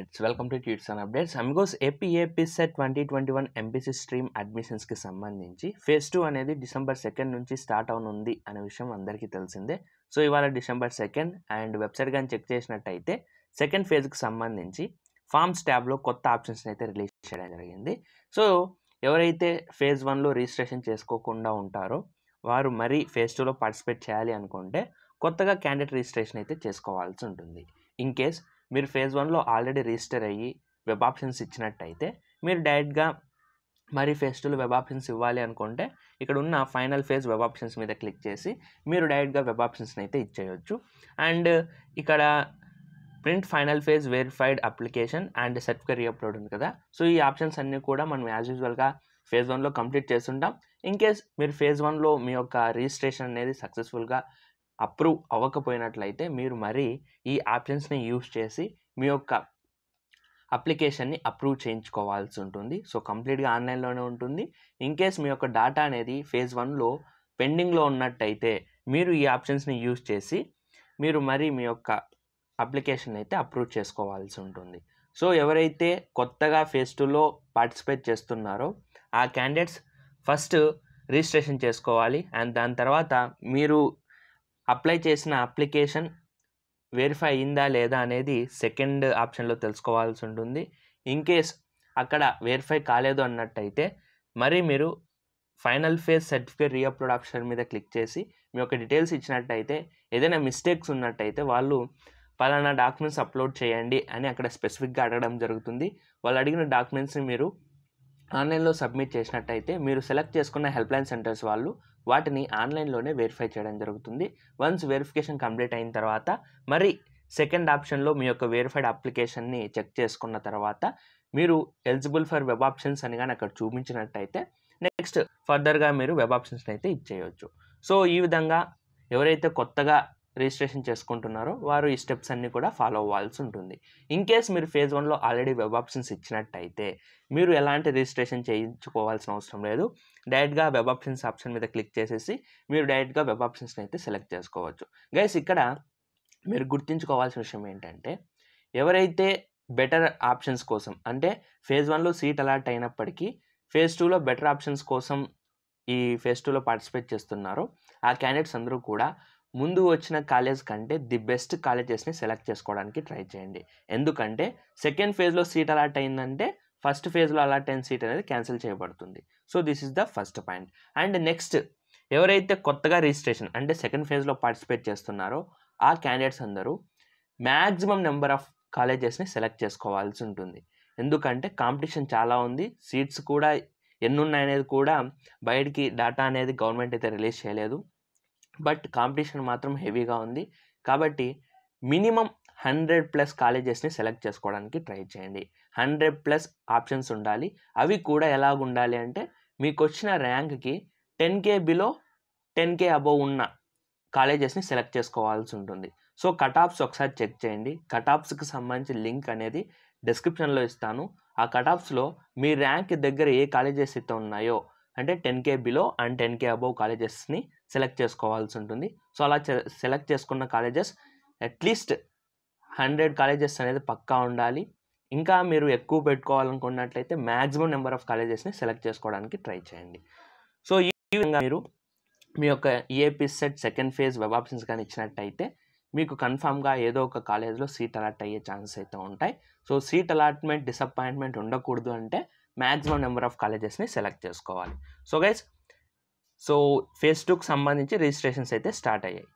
It's welcome to tuts and updates amigos AP EAP CET twenty twenty one MPC stream అడ్మిషన్స్కి సంబంధించి phase two అనేది December second నుంచి start అవనుంది అనే విషయం అందరికీ తెలిసిందే. సో ఇవాళ డిసెంబర్ సెకండ్ అండ్ వెబ్సైట్ కానీ చెక్ చేసినట్టయితే సెకండ్ ఫేజ్కి సంబంధించి ఫార్మ్స్ ట్యాబ్లో కొత్త ఆప్షన్స్ని అయితే రిలీజ్ చేయడం జరిగింది. సో ఎవరైతే ఫేజ్ వన్లో రిజిస్ట్రేషన్ చేసుకోకుండా ఉంటారో వారు మరీ ఫేజ్ టూలో పార్టిసిపేట్ చేయాలి అనుకుంటే కొత్తగా క్యాండిడేట్ రిజిస్ట్రేషన్ అయితే చేసుకోవాల్సి ఉంటుంది. ఇన్ కేస్ మీరు ఫేజ్ వన్లో ఆల్రెడీ రిజిస్టర్ అయ్యి వెబ్ ఆప్షన్స్ ఇచ్చినట్టయితే మీరు డైరెక్ట్గా మరి ఫేజ్ టూలో వెబ్ ఆప్షన్స్ ఇవ్వాలి అనుకుంటే ఇక్కడ ఉన్న ఫైనల్ ఫేజ్ వెబ్ ఆప్షన్స్ మీద క్లిక్ చేసి మీరు డైరెక్ట్గా వెబ్ ఆప్షన్స్ని అయితే ఇచ్చేయచ్చు. అండ్ ఇక్కడ print final phase verified application and certificate reupload ఉంది కదా. సో ఈ ఆప్షన్స్ అన్నీ కూడా మనం యాజ్ యూజువల్గా ఫేజ్ వన్లో కంప్లీట్ చేస్తుంటాం. ఇన్ కేస్ మీరు ఫేజ్ వన్లో మీ యొక్క రిజిస్ట్రేషన్ అనేది సక్సెస్ఫుల్గా అప్రూవ్ అవ్వకపోయినట్లయితే మీరు మరి ఈ ఆప్షన్స్ని యూస్ చేసి మీ యొక్క అప్లికేషన్ని అప్రూవ్ చేయించుకోవాల్సి ఉంటుంది. సో కంప్లీట్గా ఆన్లైన్లోనే ఉంటుంది. ఇన్ కేస్ మీ యొక్క డేటా అనేది ఫేజ్ వన్లో పెండింగ్లో ఉన్నట్టయితే మీరు ఈ ఆప్షన్స్ని యూస్ చేసి మీరు మరి మీ యొక్క అప్లికేషన్ అయితే అప్రూవ్ చేసుకోవాల్సి ఉంటుంది. సో ఎవరైతే కొత్తగా ఫేజ్ టూలో పార్టిసిపేట్ చేస్తున్నారో ఆ క్యాండిడేట్స్ ఫస్ట్ రిజిస్ట్రేషన్ చేసుకోవాలి. అండ్ దాని తర్వాత మీరు అప్లై చేసిన అప్లికేషన్ వెరిఫై అయిందా లేదా అనేది సెకండ్ ఆప్షన్లో తెలుసుకోవాల్సి ఉంటుంది. ఇన్ కేస్ అక్కడ వెరిఫై కాలేదు అన్నట్టయితే మరి మీరు final phase certificate reupload option మీద క్లిక్ చేసి మీ యొక్క డీటెయిల్స్ ఇచ్చినట్టయితే ఏదైనా మిస్టేక్స్ ఉన్నట్టయితే వాళ్ళు పలానా డాక్యుమెంట్స్ అప్లోడ్ చేయండి అని అక్కడ స్పెసిఫిక్గా అడగడం జరుగుతుంది. వాళ్ళు అడిగిన డాక్యుమెంట్స్ని మీరు ఆన్లైన్లో సబ్మిట్ చేసినట్టయితే మీరు సెలెక్ట్ చేసుకున్న హెల్ప్లైన్ సెంటర్స్ వాళ్ళు వాటిని ఆన్లైన్లోనే వెరిఫై చేయడం జరుగుతుంది. వన్స్ వెరిఫికేషన్ కంప్లీట్ అయిన తర్వాత మరి సెకండ్ ఆప్షన్లో మీ యొక్క వెరిఫైడ్ అప్లికేషన్ని చెక్ చేసుకున్న తర్వాత మీరు ఎలిజిబుల్ ఫర్ వెబ్ ఆప్షన్స్ అని కానీ అక్కడ చూపించినట్టయితే నెక్స్ట్ ఫర్దర్గా మీరు వెబ్ ఆప్షన్స్ని అయితే ఇచ్చేయచ్చు సో ఈ విధంగా ఎవరైతే కొత్తగా రిజిస్ట్రేషన్ చేసుకుంటున్నారో. వారు ఈ స్టెప్స్ అన్నీ కూడా ఫాలో అవ్వాల్సి ఉంటుంది. ఇన్ కేస్ మీరు ఫేజ్ వన్లో ఆల్రెడీ వెబ్ ఆప్షన్స్ ఇచ్చినట్టయితే మీరు ఎలాంటి రిజిస్ట్రేషన్ చేయించుకోవాల్సిన అవసరం లేదు. డైరెక్ట్గా వెబ్ ఆప్షన్స్ ఆప్షన్ మీద క్లిక్ చేసేసి మీరు డైరెక్ట్గా వెబ్ ఆప్షన్స్ని అయితే సెలెక్ట్ చేసుకోవచ్చు. గైస్ ఇక్కడ మీరు గుర్తుంచుకోవాల్సిన విషయం ఏంటంటే ఎవరైతే బెటర్ ఆప్షన్స్ కోసం అంటే ఫేజ్ వన్లో సీట్ అలాట్ అయినప్పటికీ ఫేజ్ టూలో బెటర్ ఆప్షన్స్ కోసం ఈ ఫేజ్ టూలో పార్టిసిపేట్ చేస్తున్నారో ఆ క్యాండిడేట్స్ అందరూ కూడా ముందు వచ్చిన కాలేజ్ కంటే ది బెస్ట్ కాలేజెస్ని సెలెక్ట్ చేసుకోవడానికి ట్రై చేయండి. ఎందుకంటే సెకండ్ ఫేజ్లో సీట్ అలాట్ అయిందంటే ఫస్ట్ ఫేజ్లో అలాట్ అయిన సీట్ అనేది క్యాన్సిల్ చేయబడుతుంది. So this is the first point. And next ఎవరైతే కొత్తగా రిజిస్ట్రేషన్ అంటే సెకండ్ ఫేజ్లో పార్టిసిపేట్ చేస్తున్నారో ఆ క్యాండిడేట్స్ అందరూ మ్యాక్సిమం నెంబర్ ఆఫ్ కాలేజెస్ని సెలెక్ట్ చేసుకోవాల్సి ఉంటుంది. ఎందుకంటే కాంపిటీషన్ చాలా ఉంది. సీట్స్ కూడా ఎన్ని ఉన్నాయనేది కూడా బయటికి డేటా అనేది గవర్నమెంట్ అయితే రిలీజ్ చేయలేదు. బట్ కాంపిటీషన్ మాత్రం హెవీగా ఉంది. కాబట్టి మినిమం హండ్రెడ్ ప్లస్ కాలేజెస్ని సెలెక్ట్ చేసుకోవడానికి ట్రై చేయండి. హండ్రెడ్ ప్లస్ ఆప్షన్స్ ఉండాలి. అవి కూడా ఎలాగ ఉండాలి అంటే మీకు వచ్చిన ర్యాంక్కి ten K below ten K above ఉన్న కాలేజెస్ని సెలెక్ట్ చేసుకోవాల్సి ఉంటుంది. సో కటాప్స్ ఒకసారి చెక్ చేయండి. కటాప్స్కి సంబంధించి లింక్ అనేది డిస్క్రిప్షన్లో ఇస్తాను. ఆ కటాప్స్లో మీ ర్యాంక్ దగ్గర ఏ కాలేజెస్ అయితే ఉన్నాయో అంటే ten K below and ten K above కాలేజెస్ని select చేసుకోవాల్సి ఉంటుంది. సో అలా సెలెక్ట్ చేసుకున్న కాలేజెస్ అట్లీస్ట్ హండ్రెడ్ కాలేజెస్ అనేది పక్కా ఉండాలి. ఇంకా మీరు ఎక్కువ పెట్టుకోవాలనుకున్నట్లయితే మ్యాక్సిమం నెంబర్ ఆఫ్ కాలేజెస్ని సెలెక్ట్ చేసుకోవడానికి ట్రై చేయండి. సో ఈ విధంగా మీరు మీ యొక్క EAP CET second phase web options కానీ ఇచ్చినట్టయితే మీకు కన్ఫామ్గా ఏదో ఒక కాలేజ్లో సీట్ అలాట్ అయ్యే ఛాన్సెస్ అయితే ఉంటాయి. సో సీట్ అలాట్మెంట్ డిసప్పాయింట్మెంట్ ఉండకూడదు అంటే మ్యాక్సిమం నెంబర్ ఆఫ్ కాలేజెస్ని సెలెక్ట్ చేసుకోవాలి. సో గైస్ సో ఫేస్బుక్ టూకి సంబంధించి రిజిస్ట్రేషన్స్ అయితే స్టార్ట్ అయ్యాయి.